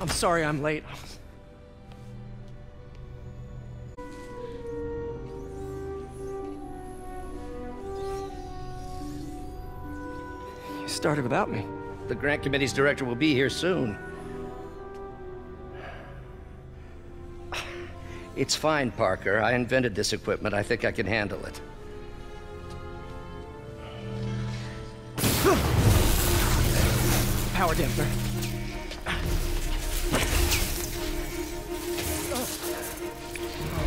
I'm sorry I'm late. You started without me. The grant committee's director will be here soon. It's fine, Parker. I invented this equipment. I think I can handle it. Power damper.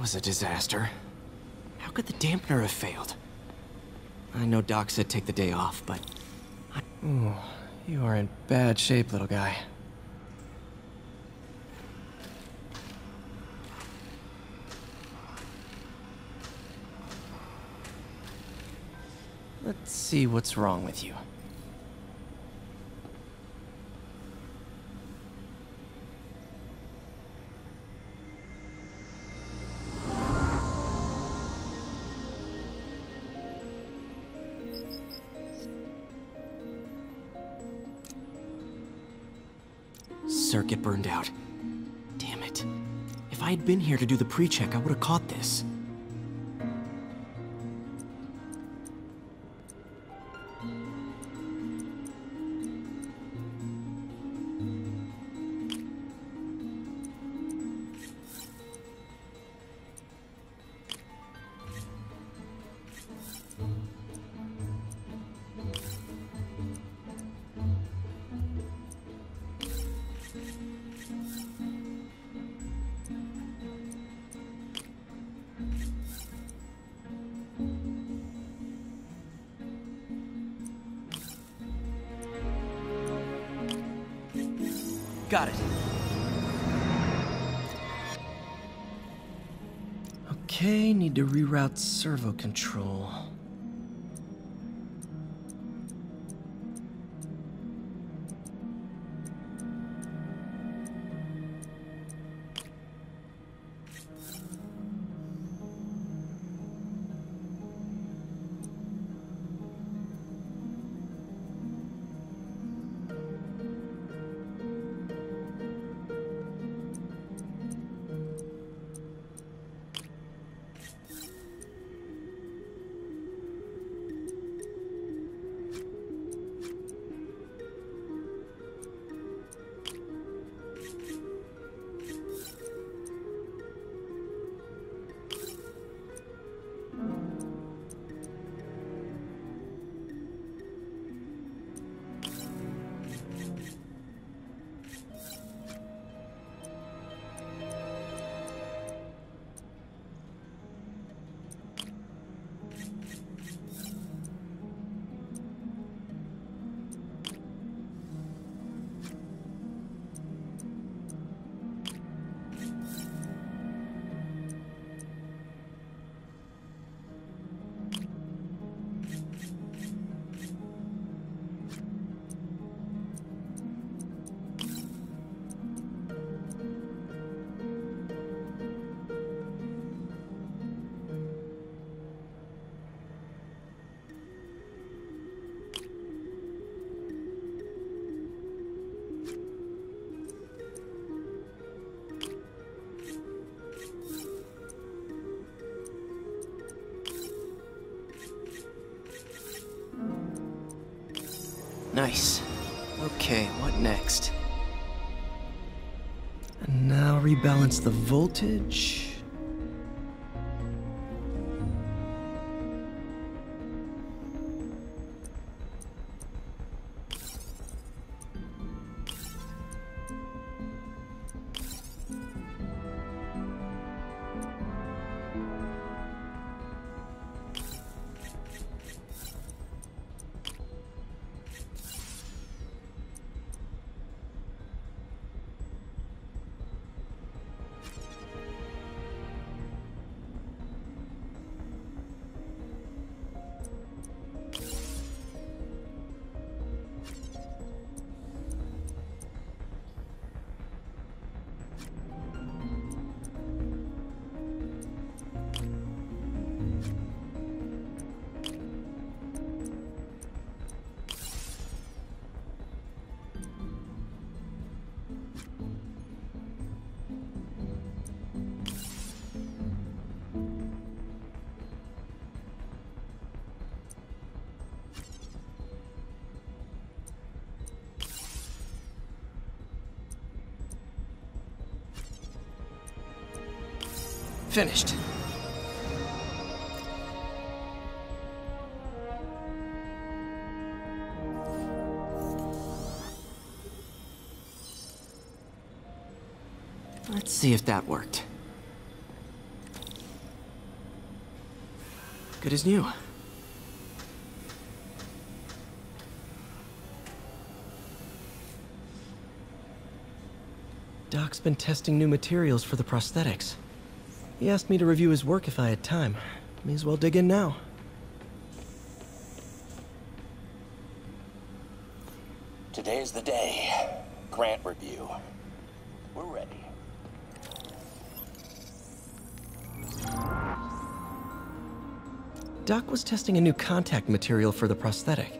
Was a disaster. How could the dampener have failed? I know Doc said take the day off, but... I... Ooh, you are in bad shape, little guy. Let's see what's wrong with you. If I had been here to do the pre-check, I would have caught this. Got it. Okay, need to reroute servo control. Nice. Okay, what next? And now rebalance the voltage. Finished. Let's see if that worked. Good as new. Doc's been testing new materials for the prosthetics. He asked me to review his work if I had time. May as well dig in now. Today's the day. Grant review. We're ready. Doc was testing a new contact material for the prosthetic.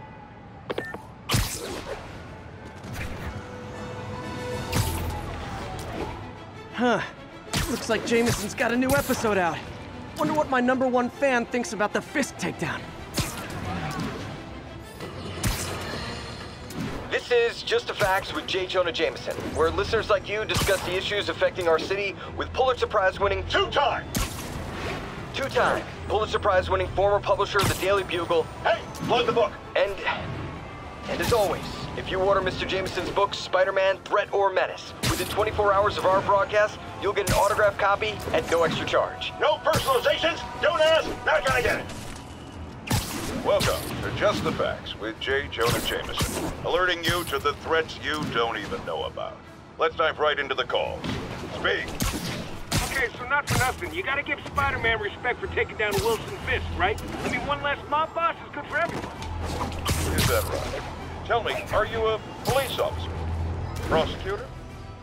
Huh. Looks like Jameson's got a new episode out. Wonder what my number one fan thinks about the Fisk takedown. This is Just the Facts with J. Jonah Jameson, where listeners like you discuss the issues affecting our city with Pulitzer Prize winning Two-time! two-time Pulitzer Prize winning former publisher of the Daily Bugle, Hey, plug the book. and and as always, if you order Mr. Jameson's book Spider-Man: Threat or Menace within 24 hours of our broadcast, you'll get an autographed copy at no extra charge. No personalizations, don't ask, not gonna get it. Welcome to Just the Facts with J. Jonah Jameson, alerting you to the threats you don't even know about. Let's dive right into the calls. Speak. Okay, so not for nothing. You gotta give Spider-Man respect for taking down Wilson Fisk, right? I mean, one less mob boss is good for everyone. Is that right? Tell me, are you a police officer? Prosecutor?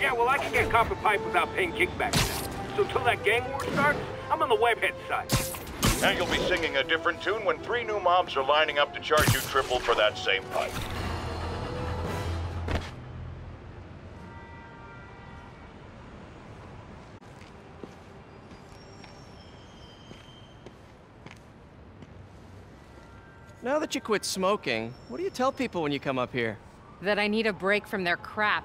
Yeah, well, I can get copper pipe without paying kickbacks now. So till that gang war starts, I'm on the webhead side. And you'll be singing a different tune when three new mobs are lining up to charge you triple for that same pipe. Now that you quit smoking, what do you tell people when you come up here? That I need a break from their crap.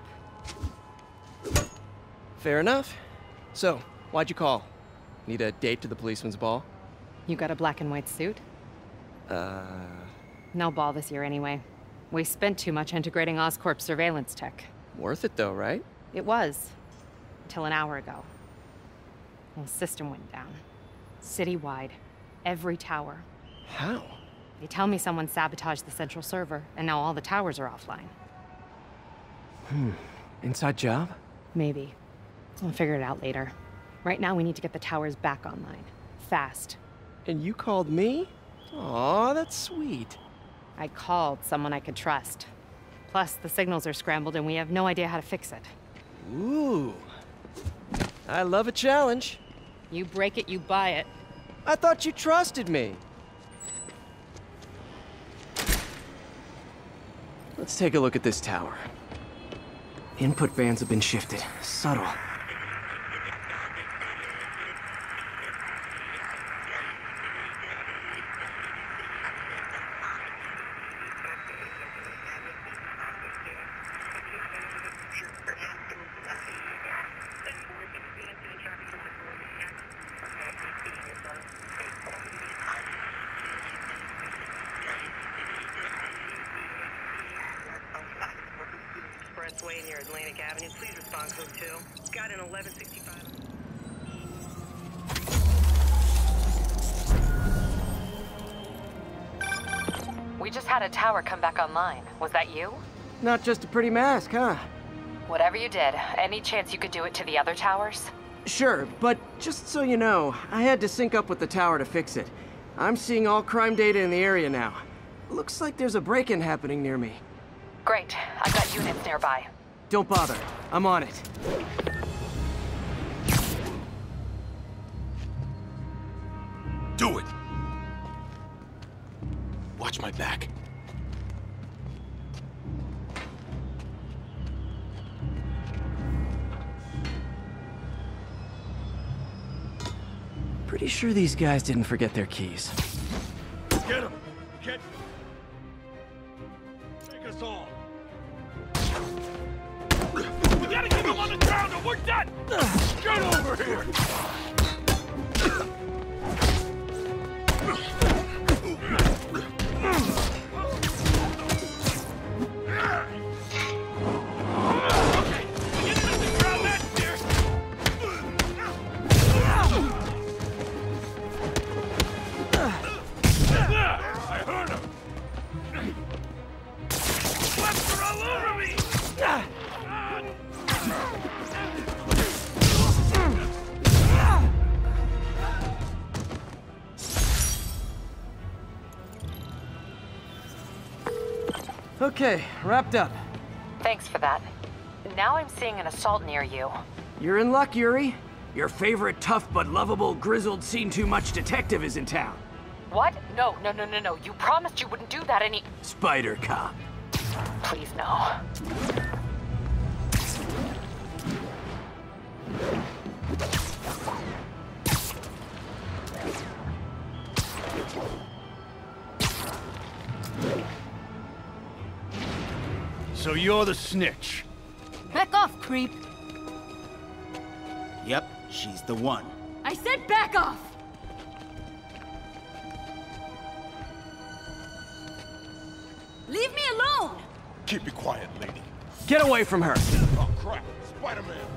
Fair enough. So, why'd you call? Need a date to the policeman's ball? You got a black and white suit? Uh... No ball this year anyway. We spent too much integrating Oscorp surveillance tech. Worth it though, right? It was. Until an hour ago. The system went down. Citywide. Every tower. How? They tell me someone sabotaged the central server, and now all the towers are offline. Hmm. Inside job? Maybe. I'll figure it out later. Right now, we need to get the towers back online. Fast. And you called me? Aw, that's sweet. I called someone I could trust. Plus, the signals are scrambled and we have no idea how to fix it. Ooh. I love a challenge. You break it, you buy it. I thought you trusted me. Let's take a look at this tower. Input bands have been shifted. Subtle. Avenue. Please respond code 2. Got an 1165. We just had a tower come back online. Was that you? Not just a pretty mask, huh? Whatever you did, any chance you could do it to the other towers? Sure, but just so you know, I had to sync up with the tower to fix it. I'm seeing all crime data in the area now. Looks like there's a break-in happening near me. Great. I've got units nearby. Don't bother. I'm on it. Do it! Watch my back. Pretty sure these guys didn't forget their keys. Okay, wrapped up. Thanks for that. Now I'm seeing an assault near you. You're in luck, Yuri. Your favorite tough but lovable, grizzled, seen too much detective is in town. What? No, no, no, no, no. You promised you wouldn't do that any. Spider Cop. Please, no. You're the snitch. Back off, creep. Yep, she's the one. I said back off! Leave me alone! Keep it quiet, lady. Get away from her! Oh, crap. Spider-Man.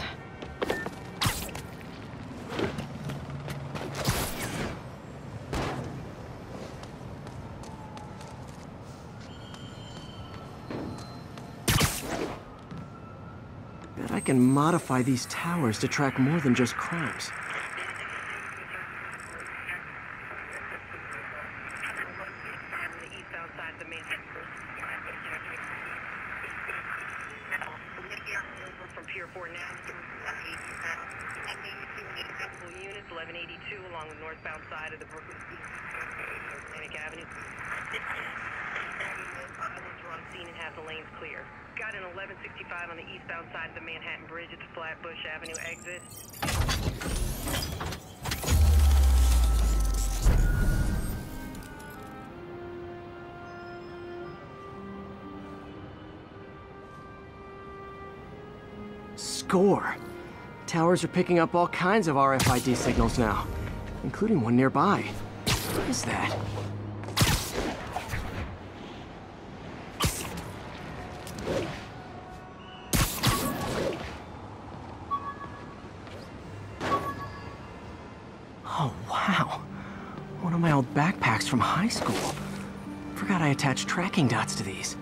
Can modify these towers to track more than just crimes. Score. Towers are picking up all kinds of RFID signals now, including one nearby. What is that? Oh, wow. One of my old backpacks from high school. Forgot I attached tracking dots to these.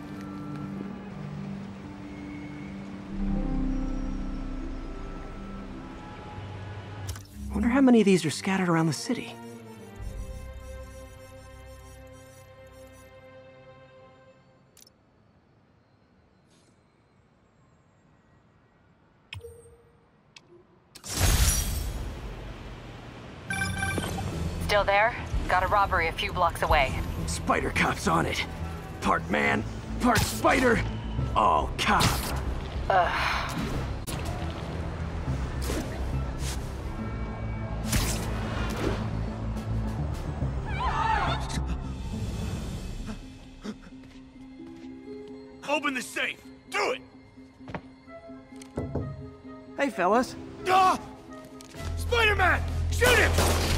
Many of these are scattered around the city. Still there? Got a robbery a few blocks away. Spider Cop's on it. Part man, part spider, all cop. Open the safe! Do it! Hey, fellas. Ah! Spider-Man! Shoot him!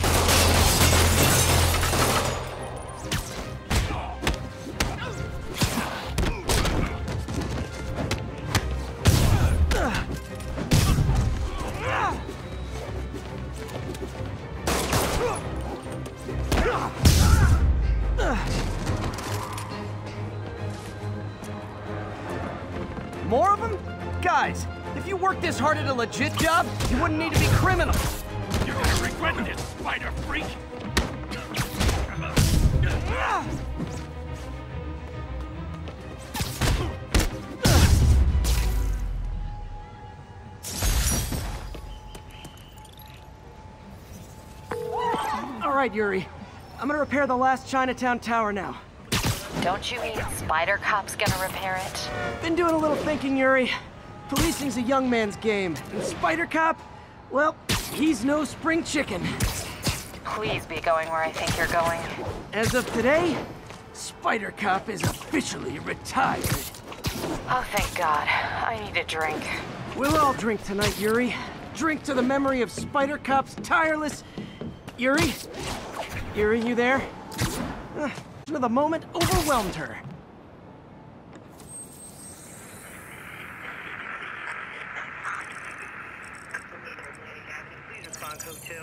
Legit job, you wouldn't need to be criminal. You're gonna regret this, spider freak! All right, Yuri. I'm gonna repair the last Chinatown tower now. Don't you mean Spider Cop's gonna repair it? Been doing a little thinking, Yuri. Policing's a young man's game, and Spider Cop, well, he's no spring chicken. Please be going where I think you're going. As of today, Spider Cop is officially retired. Oh, thank God. I need a drink. We'll all drink tonight, Yuri. Drink to the memory of Spider Cop's tireless. Yuri? Yuri, you there? Uh, the moment overwhelmed her. Code 2.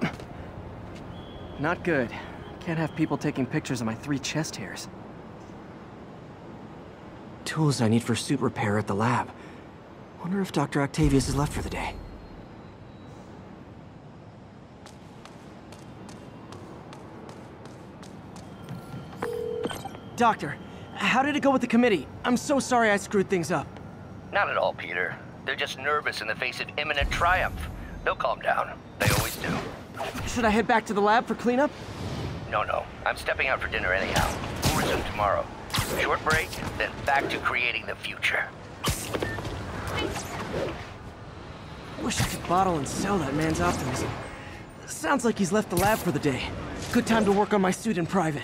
Not good. Can't have people taking pictures of my three chest hairs. Tools I need for suit repair at the lab. Wonder if Dr. Octavius is left for the day. Doctor, how did it go with the committee? I'm so sorry I screwed things up. Not at all, Peter. They're just nervous in the face of imminent triumph. They'll calm down. They always do. Should I head back to the lab for cleanup? No, no. I'm stepping out for dinner anyhow. We'll resume tomorrow. Short break, then back to creating the future. Wish I could bottle and sell that man's optimism. Sounds like he's left the lab for the day. Good time to work on my suit in private.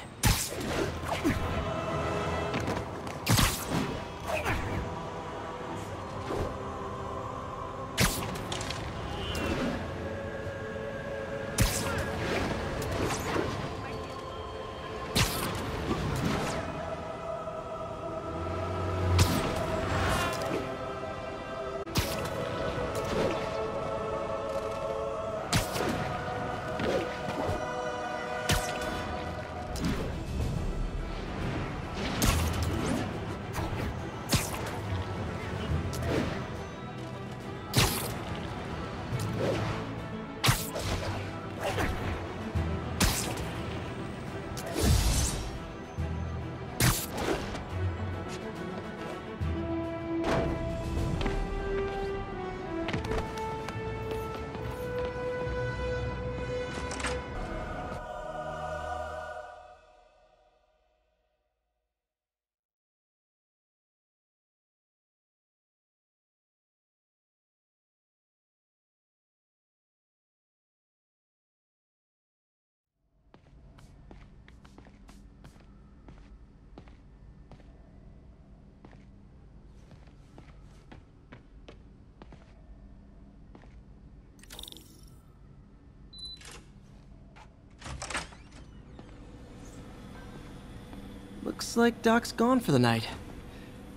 Looks like Doc's gone for the night.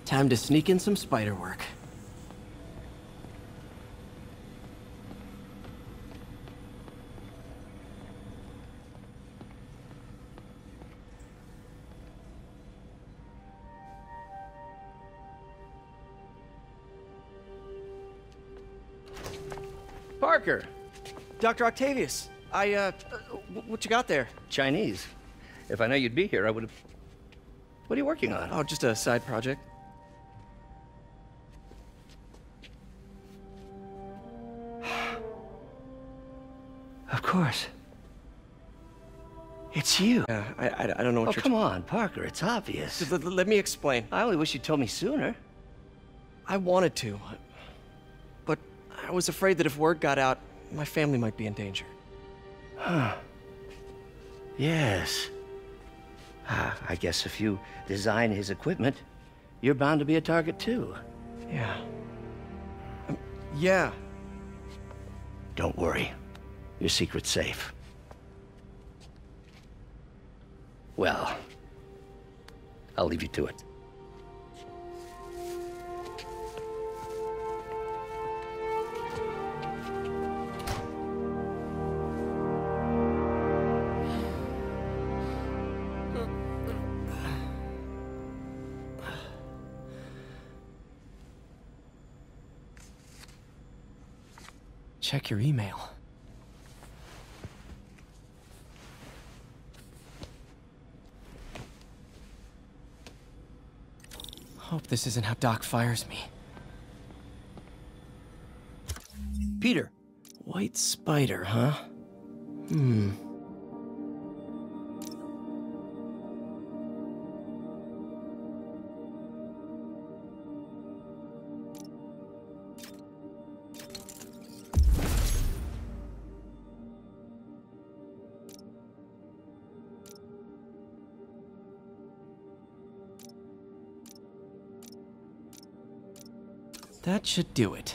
Time to sneak in some spider work. Parker! Dr. Octavius! I, uh, what you got there? Chinese. If I know you'd be here, I would have. What are you working on? Oh, just a side project. Of course. It's you. Yeah, I, I, I don't know what oh, you're. come on, Parker. It's obvious. L- let me explain. I only wish you'd told me sooner. I wanted to, but I was afraid that if word got out, my family might be in danger. Huh. Yes. Ah, I guess if you design his equipment, you're bound to be a target too. Yeah. Um, yeah. Don't worry. Your secret's safe. Well, I'll leave you to it. Your email. Hope this isn't how Doc fires me. Peter. White spider, huh? Hmm. That should do it.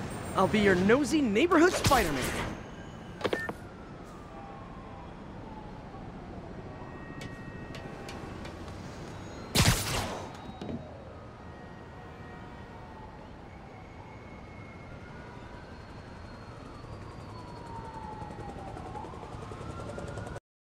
I'll be your nosy neighborhood Spider-Man.